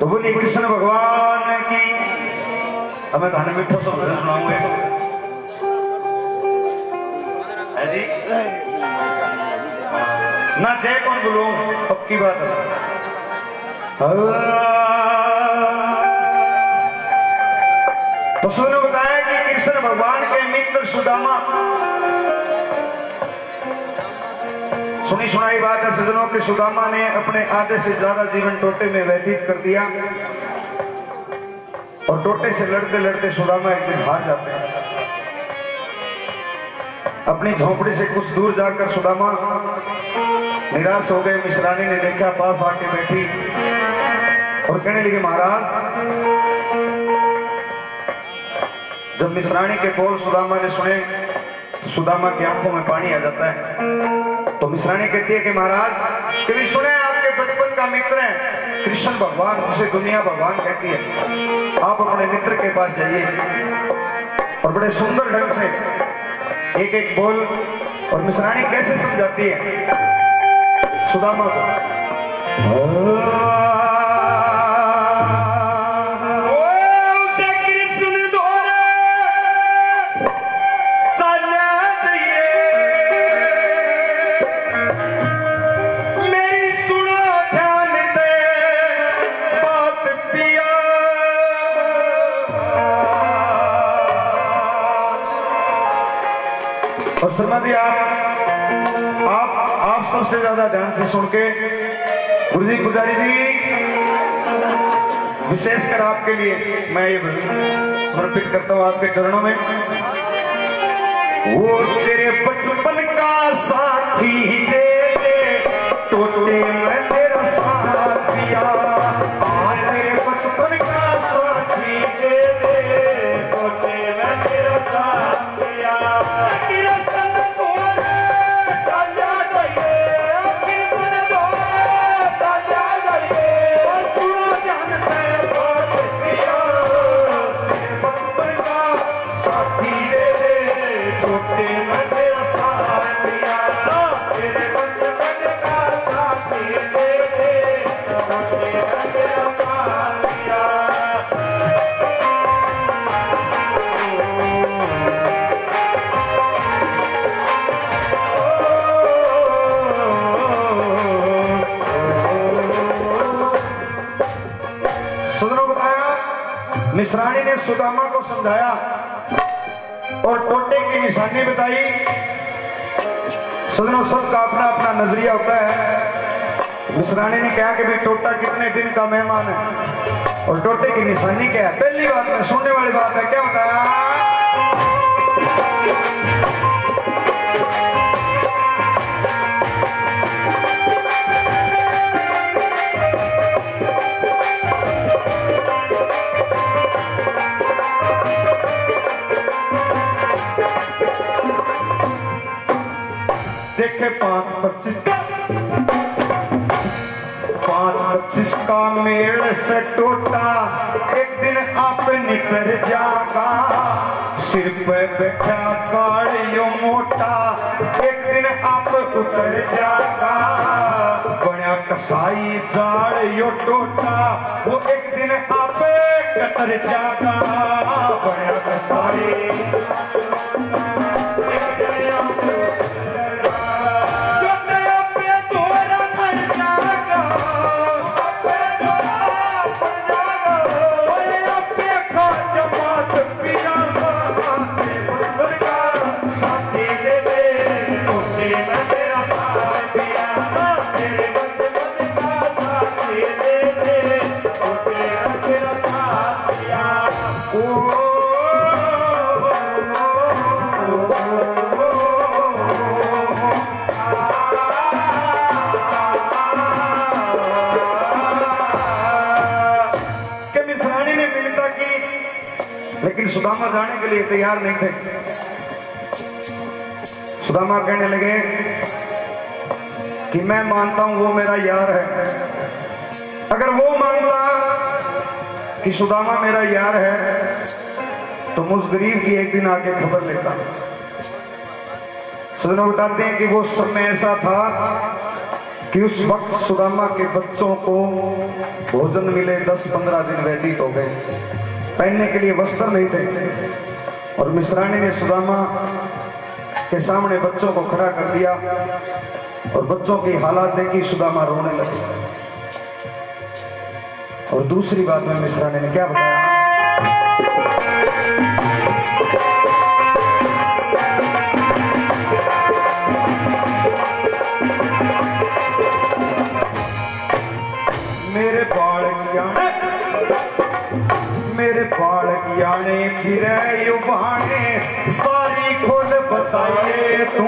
तो बोली कृष्ण भगवान की। अब मैं थाने मीठा सा भजन सुनाऊँगा है जी? ना जय कौन बोलूँ? पक्की बात है। तो सुनो, बताया कि कृष्ण भगवान के मित्र सुदामा सुनी सुनाई बात है, सजनों के सुदामा ने अपने आधे से ज़्यादा जीवन टोटे में व्यतीत कर दिया। और टोटे से लड़ते लड़ते सुदामा एक दिन हार जाते हैं। अपनी झोपड़ी से कुछ दूर जाकर सुदामा निराश हो गए। मिश्रानी ने देखा, पास आके बैठी और कहने लगी, महाराज, जब मिश्रानी के बोल सुदामा ने सुने तो सुदामा की आँखों में पानी आ जाता है। तो मिश्राणी कहती है कि महाराज, कभी सुने आपके बचपन का मित्र है? कृष्ण भगवान, जिसे दुनिया भगवान कहती है। आप अपने मित्र के पास जाइए। और बड़े सुंदर ढंग से एक एक बोल और मिश्राणी कैसे समझाती है? सुदामा को। और शर्मा जी, आप आप आप सबसे ज़्यादा ध्यान से सुन के गुरु जी पुजारी जी, विशेषकर आपके लिए मैं ये समर्पित करता हूँ आपके चरणों में। वो तेरे बचपन का साथी दे दे टोटे में तेरा साथ दिया। बचपन का साथी दे सुदामा को समझाया और टोटे की निशानी बताई। सदनों सबका अपना अपना नज़रिया होता है। मिश्राणी ने कहा कि भाई टोटा कितने दिन का मेहमान है? और टोटे की निशानी क्या है? पहली बात, में सुनने वाली बात है, क्या बताया? पाँच पच्चीस का। पाँच पच्चीस का मेल से टोटा। एक दिन आप निकर जागा। सिर पे बैठा कालियो मोटा। एक दिन आप उतर जागा। बड़ा कसाई जाड़ यो टोटा। वो एक दिन आप कतर जागा। बड़ा कसाई। लेकिन सुदामा जाने के लिए तैयार नहीं थे। सुदामा कहने लगे कि मैं मानता हूँ वो मेरा यार है। अगर वो मानता कि सुदामा मेरा यार है तो उस गरीब की एक दिन आके खबर लेता सुनो बताते हैं कि वो समय ऐसा था कि उस वक्त सुदामा के बच्चों को भोजन मिले दस पंद्रह दिन व्यतीत हो गए। पहनने के लिए वस्त्र नहीं थे। और मिश्रानी ने सुदामा के सामने बच्चों को खड़ा कर दिया और बच्चों की हालात देखी सुदामा रोने लगे। और दूसरी बात में मिश्रा ने क्या बताया? मेरे बाल ज्ञाने मेरे बाल ज्ञाने फिर युवाने सारी खोल बताए तू।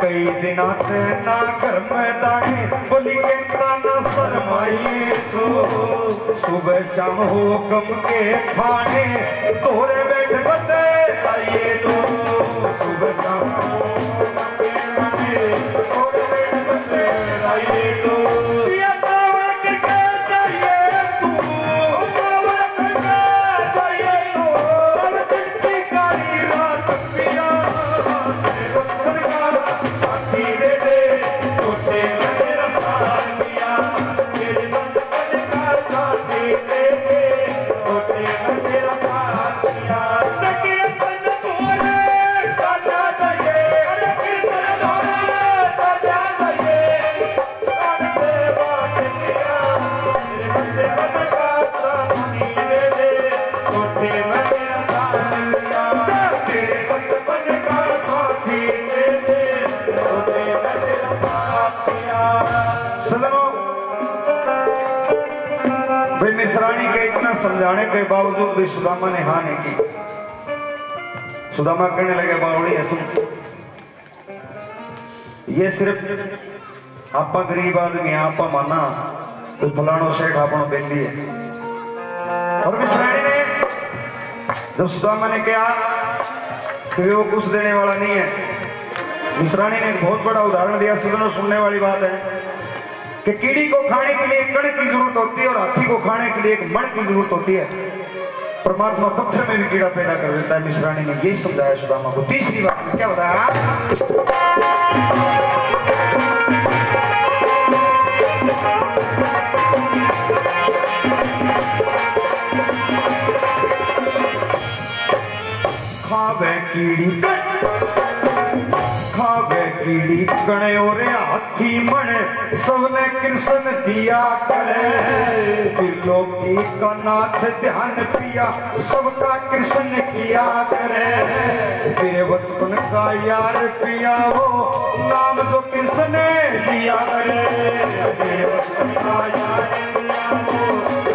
कई दिन ना घर में दाने बोली के ना शरमाइए तू सुबह शाम हो कम के खाने तोरे बैठ बताए तू सुबह शाम समझाने के बावजूद भी सुदामा ने हाँ नहीं की। सुदामा कहने लगे, बावड़ी है तुम। ये सिर्फ़ आपा गरीब आदमी आपा माना। कोई फलानो सेठ आपनो बेली है। और मिश्रानी ने जब सुदामा ने कहा कि वो कुछ देने वाला नहीं है, मिश्रानी ने बहुत बड़ा उदाहरण दिया सुनने वाली बात है। कि कीड़ी को खाने के लिए कण की ज़रूरत होती है और हाथी को खाने के लिए एक मण की ज़रूरत होती है। परमात्मा पत्थर में भी कीड़ा पैदा कर देता है। मिश्रानी ने यही समझाया सुदामा को। तीसरी बात, क्या बताया खावे कीड़ी कट खावे कीड़ी कणे और मन सबने कृष्ण दिया करे। त्रिलोकी का नाथ ध्यान पिया, सबका कृष्ण किया करे। तेरे बचपन का यार पिया वो, नाम जो कृष्ण लिया करे। तेरे बचपन का यार पिया वो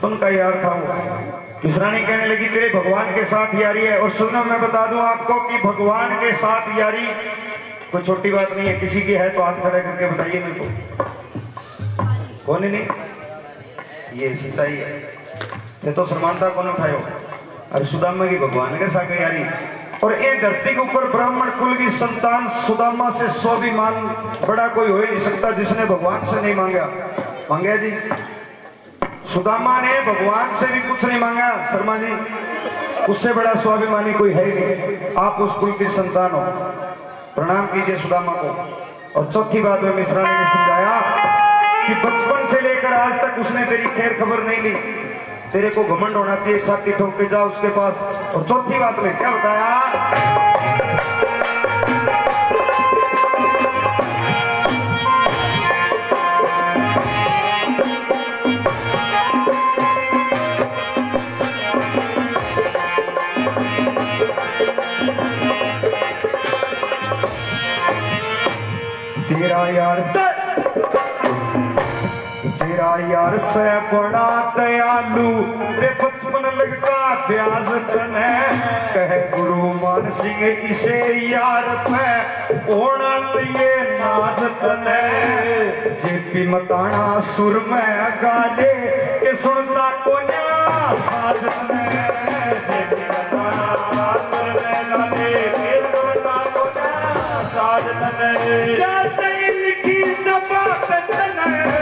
बचपन का यार था वो। मिश्रानी कहने लगी, तेरे भगवान के साथ यारी है। और सुनो, मैं बता दूँ आपको कि भगवान के साथ यारी कोई छोटी बात नहीं है। किसी की है तो हाथ खड़े करके बताइए मेरे को। कौन नहीं? ये सच्चाई है। ये तो समानता कौन उठायो? अरे सुदामा की भगवान के साथ यारी। और ये धरती के ऊपर ब्राह्मण कुल की संतान सुदामा से स्वाभिमान बड़ा कोई हो ही नहीं सकता, जिसने भगवान से नहीं मांगा। मांगे जी? सुदामा ने भगवान से भी कुछ नहीं मांगा। शर्मा जी, उससे बड़ा स्वाभिमानी कोई है ही नहीं। आप उस कुल की संतान हो। प्रणाम कीजिए सुदामा को। और चौथी बात में मिश्रा ने समझाया कि बचपन से लेकर आज तक उसने तेरी खैर खबर नहीं ली। तेरे को घमंड होना चाहिए छाती ठोक के जा उसके पास। और चौथी बात में क्या बताया? तेरा यार से। बड़ा दयालु। ते बचपन लगता ब्याज तने कह गुरु मान सिंह, इसे यार पे। होना चाहिए नाज तने जेपी मताना सुर में गाले के सुनता कोन्या साज तने जेपी मताना सिखी समा